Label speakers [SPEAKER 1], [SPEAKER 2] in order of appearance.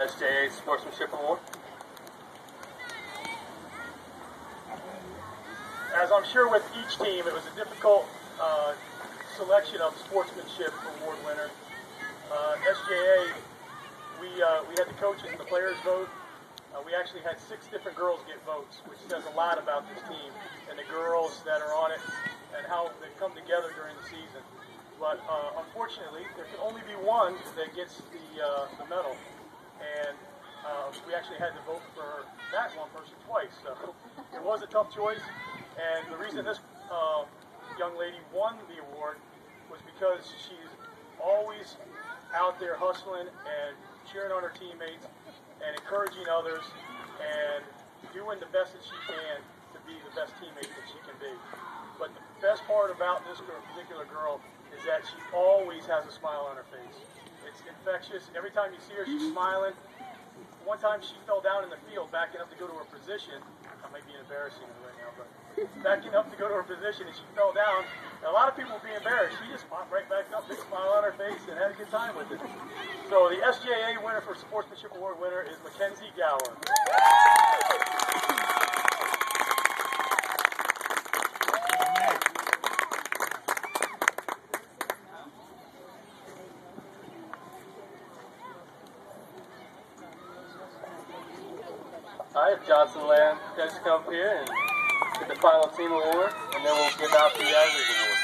[SPEAKER 1] SJA Sportsmanship Award.
[SPEAKER 2] As I'm sure with each team, it was a difficult uh, selection of sportsmanship award winner. Uh, SJA, we, uh, we had the coaches and the players vote. Uh, we actually had six different girls get votes, which says a lot about this team and the girls that are on it and how they come together during the season. But uh, unfortunately, there can only be one that gets the, uh, the medal. And uh, we actually had to vote for that one person twice. So it was a tough choice. And the reason this uh, young lady won the award was because she's always out there hustling and cheering on her teammates and encouraging others and doing the best that she can to be the best teammate that she can be. But the best part about this particular girl is that she always has a smile on her face. It's infectious. Every time you see her, she's mm-hmm. smiling. One time she fell down in the field backing up to go to her position. I might be embarrassing her right now, but backing up to go to her position and she fell down. A lot of people would be embarrassed. She just popped right back up, big smile on her face, and had a good time with it. So the SJA winner for Sportsmanship Award winner is Mackenzie Gower.
[SPEAKER 1] All right, Johnson Land, guys come up here and get the final team award, and then we'll give out the average award.